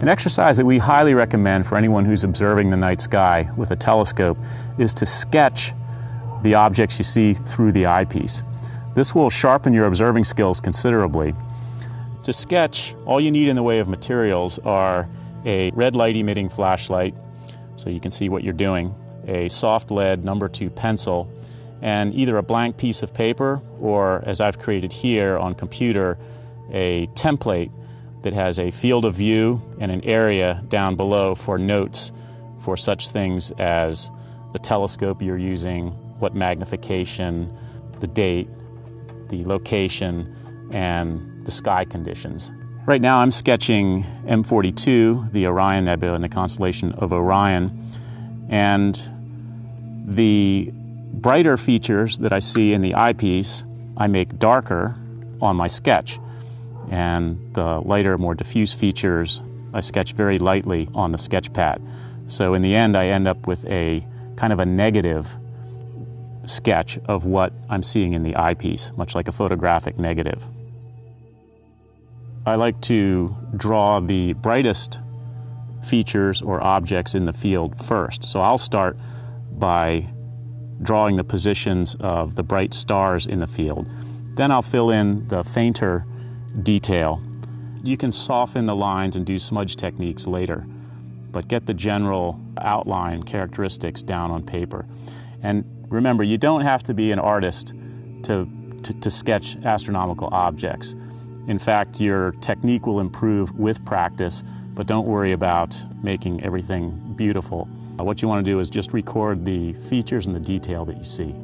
An exercise that we highly recommend for anyone who's observing the night sky with a telescope is to sketch the objects you see through the eyepiece. This will sharpen your observing skills considerably. To sketch, all you need in the way of materials are a red light emitting flashlight, so you can see what you're doing, a soft lead number two pencil, and either a blank piece of paper or, as I've created here on computer, a template that has a field of view and an area down below for notes for such things as the telescope you're using, what magnification, the date, the location, and the sky conditions. Right now I'm sketching M42, the Orion Nebula in the constellation of Orion, and the brighter features that I see in the eyepiece I make darker on my sketch, and the lighter, more diffuse features I sketch very lightly on the sketch pad. So in the end I end up with a kind of a negative sketch of what I'm seeing in the eyepiece, much like a photographic negative. I like to draw the brightest features or objects in the field first. So I'll start by drawing the positions of the bright stars in the field. Then I'll fill in the fainter detail. You can soften the lines and do smudge techniques later, but get the general outline characteristics down on paper. And remember, you don't have to be an artist to, to, to sketch astronomical objects. In fact, your technique will improve with practice, but don't worry about making everything beautiful. What you want to do is just record the features and the detail that you see.